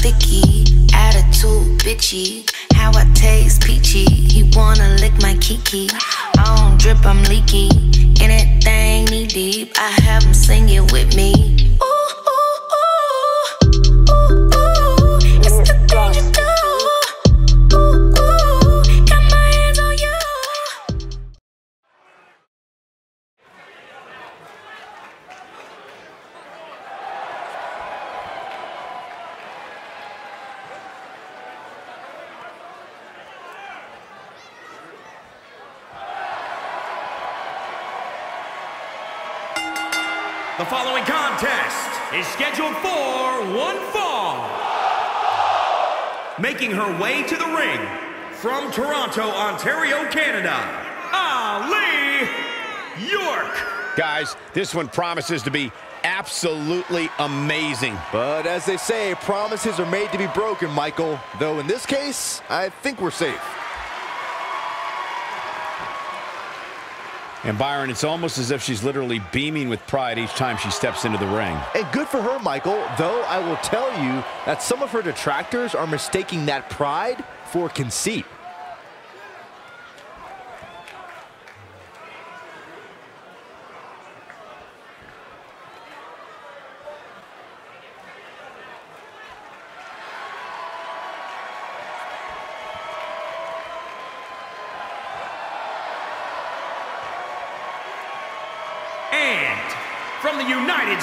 sticky, attitude bitchy. How I taste peachy. He wanna lick my kiki. I don't drip, I'm leaky. Anything knee deep, I have him singing with me. The following contest is scheduled for one fall. Making her way to the ring from Toronto, Ontario, Canada, Ali York. Guys, this one promises to be absolutely amazing. But as they say, promises are made to be broken, Michael. Though in this case, I think we're safe. And Byron, it's almost as if she's literally beaming with pride each time she steps into the ring. And good for her, Michael, though I will tell you that some of her detractors are mistaking that pride for conceit. And from the United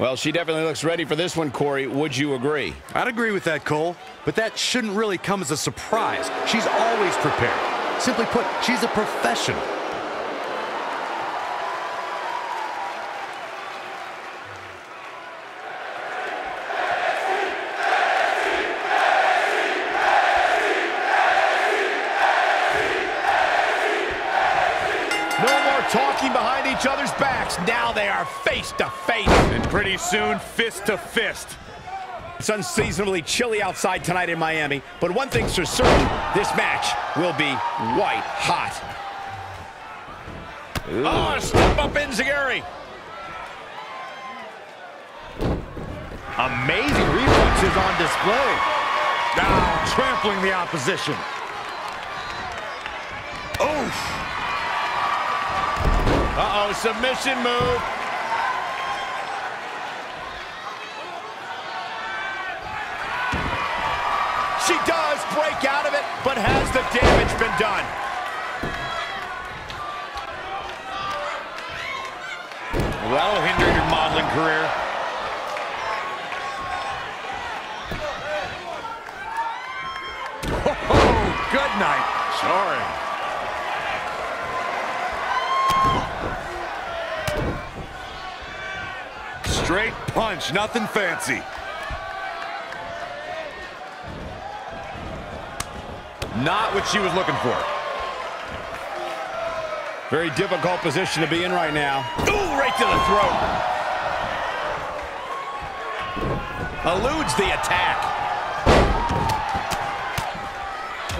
Well, she definitely looks ready for this one, Corey. Would you agree? I'd agree with that, Cole. But that shouldn't really come as a surprise. She's always prepared. Simply put, she's a professional. No more talking behind each other's backs. Now they are face to face. And pretty soon, fist to fist. It's unseasonably chilly outside tonight in Miami, but one thing's for certain, this match will be white hot. Oh, a ah, step up Enzuigiri. Amazing reflexes on display. Now trampling the opposition. Oof. Uh-oh, submission move. She does break out of it, but has the damage been done? Well, that'll hinder your modeling career. Oh, good night. Sorry. Straight punch, nothing fancy. Not what she was looking for. Very difficult position to be in right now. Ooh, right to the throat. Eludes the attack.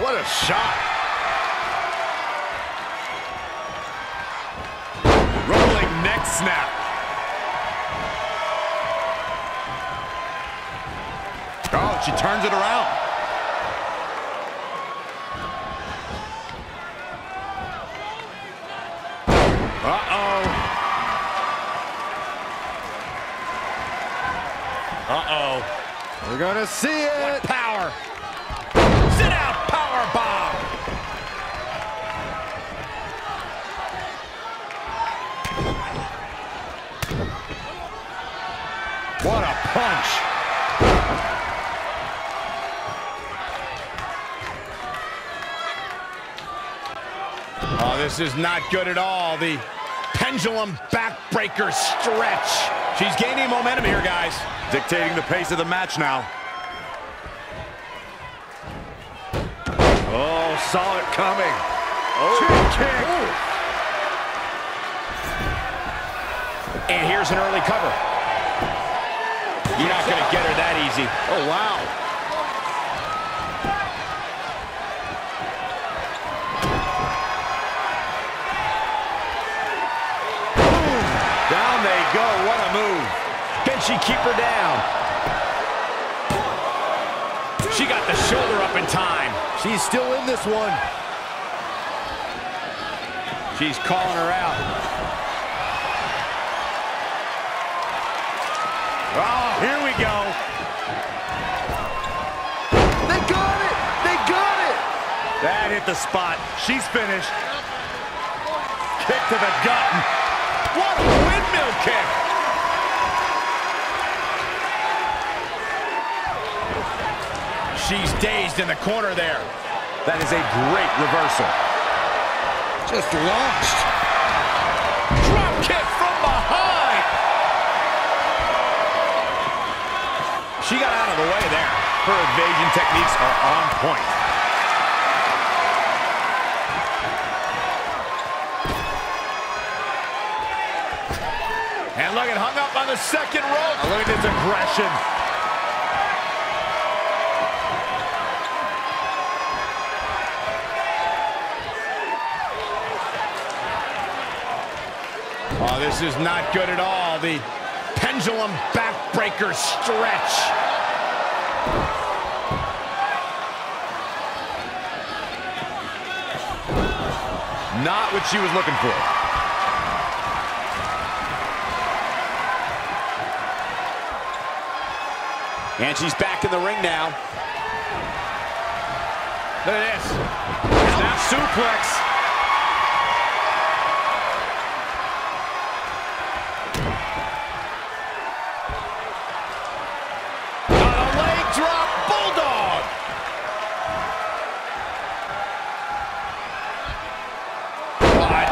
What a shot. Rolling neck snap. Oh, she turns it around. Uh-oh. Uh-oh. We're gonna see it. Power. Sit out power bomb. What a punch. This is not good at all. The pendulum backbreaker stretch. She's gaining momentum here, guys. Dictating the pace of the match now. Oh, saw it coming. Oh. kick. And here's an early cover. You're not going to get her that easy. Oh, wow. Down they go. What a move. Can she keep her down? She got the shoulder up in time. She's still in this one. She's calling her out. Oh, here we go. They got it! They got it! That hit the spot. She's finished. Kick to the gut. What a windmill kick. She's dazed in the corner there. That is a great reversal. Just launched. Drop kick from behind. She got out of the way there. Her evasion techniques are on point. And look at hung up on the second rope. Now look at this aggression. Oh, this is not good at all. The pendulum backbreaker stretch. Not what she was looking for. And she's back in the ring now. Look at this. Snap suplex.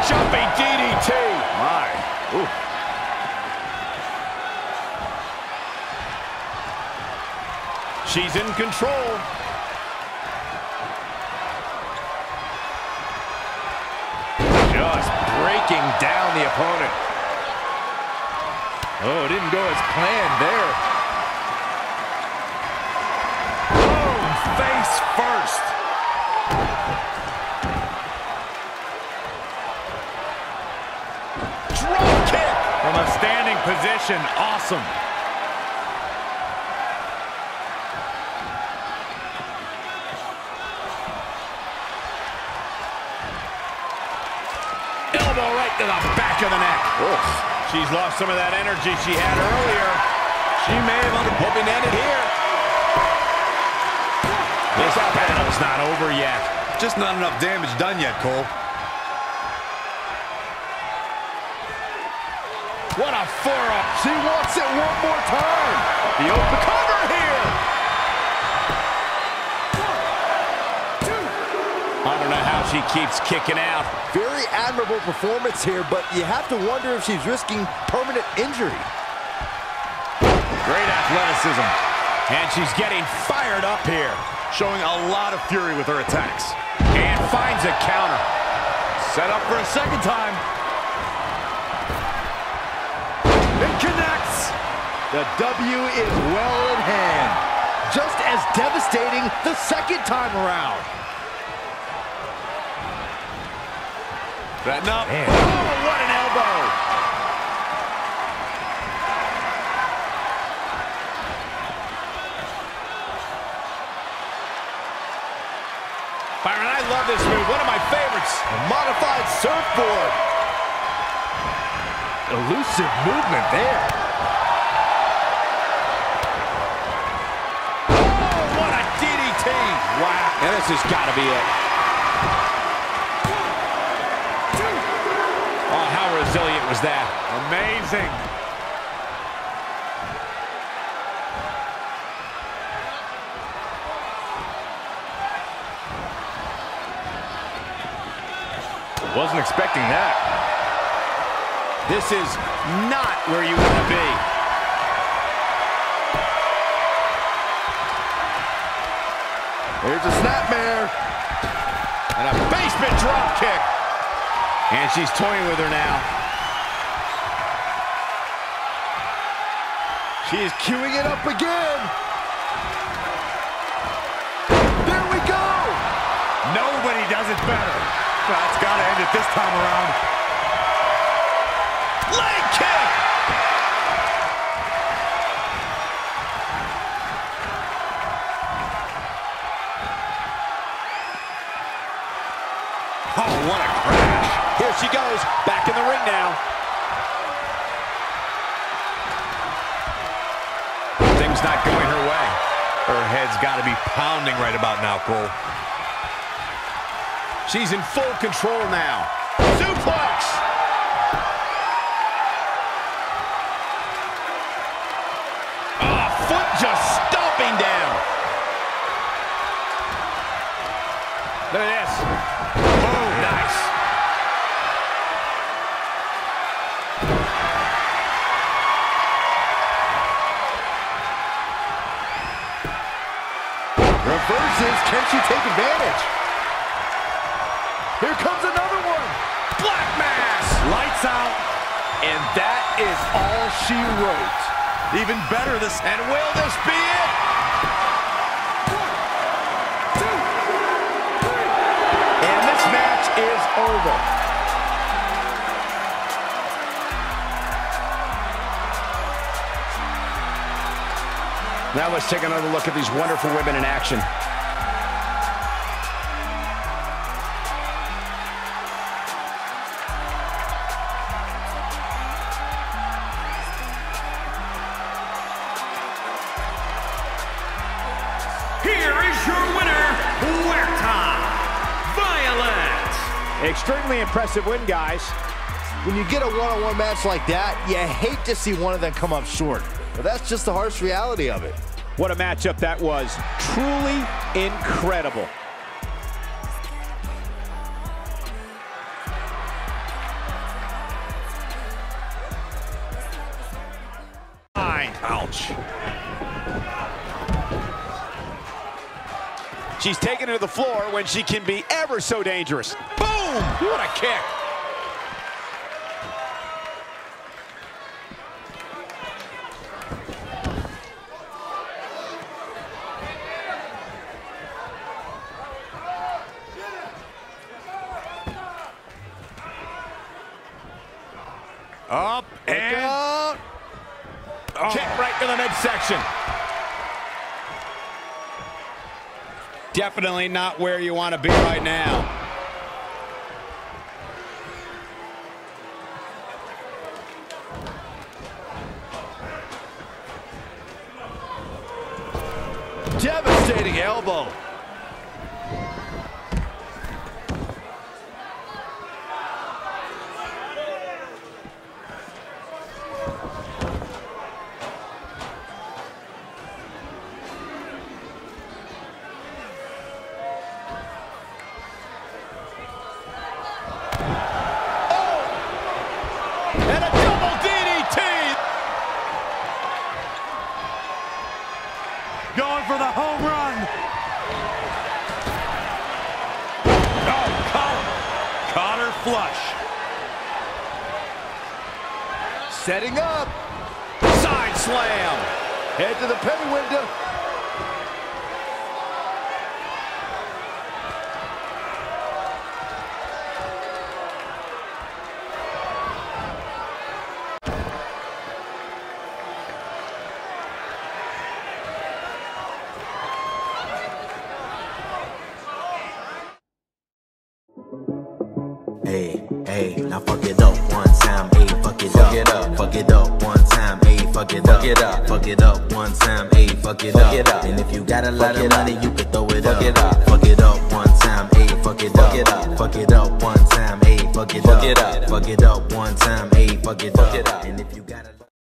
Jumping DDT. My. Ooh. She's in control. Just breaking down the opponent. Oh, it didn't go as planned there. Boom! Face first. Drop kick. From a standing position. Awesome. Elbow right to the back of the neck. She's lost some of that energy she had earlier. She may have hoping to end it here. This battle's not over yet. Just not enough damage done yet, Cole. What a four-up. She wants it one more time. The open cover here. I don't know how she keeps kicking out. Very admirable performance here, but you have to wonder if she's risking permanent injury. Great athleticism. And she's getting fired up here. Showing a lot of fury with her attacks. And finds a counter. Set up for a second time. The W is well in hand. Just as devastating the second time around. Setting up. Oh, what an elbow. Byron, I love this move. One of my favorites. A modified surfboard. Elusive movement there. This has got to be it. Oh, how resilient was that? Amazing. Wasn't expecting that. This is not where you want to be. Here's a snapmare. And a basement drop kick. And she's toying with her now. She is queuing it up again. There we go. Nobody does it better. That's got to end it this time around. Leg kick! Oh, what a crash. Here she goes, back in the ring now. Things not going her way. Her head's got to be pounding right about now, Cole. She's in full control now. Suplex! Ah, foot just stomping down. Look at this. Reverses. Can she take advantage? Here comes another one. Black mass. Lights out. And that is all she wrote. Even better this. And will this be it? And this match is over. Now let's take another look at these wonderful women in action. Here is your winner, Puerta Violet. Extremely impressive win, guys. When you get a one-on-one match like that, you hate to see one of them come up short. But that's just the harsh reality of it. What a matchup that was. Truly incredible. Ouch. She's taken to the floor when she can be ever so dangerous. Boom! What a kick. Up and... Kick right to the midsection. Definitely not where you want to be right now. Flush. Setting up. Side slam. Head to the penny window. Hey, hey, now fuck it up one time, hey, fuck it up. it up, fuck it up one time, hey, fuck it up. it up, fuck it up one time, hey, fuck it up. it up. And if you got a lot of money, you can throw it up. it up, fuck it up one time, hey, fuck it up. it up, fuck it up one time, hey, fuck it up. it up, fuck it up one time, hey, fuck it up. And if you got a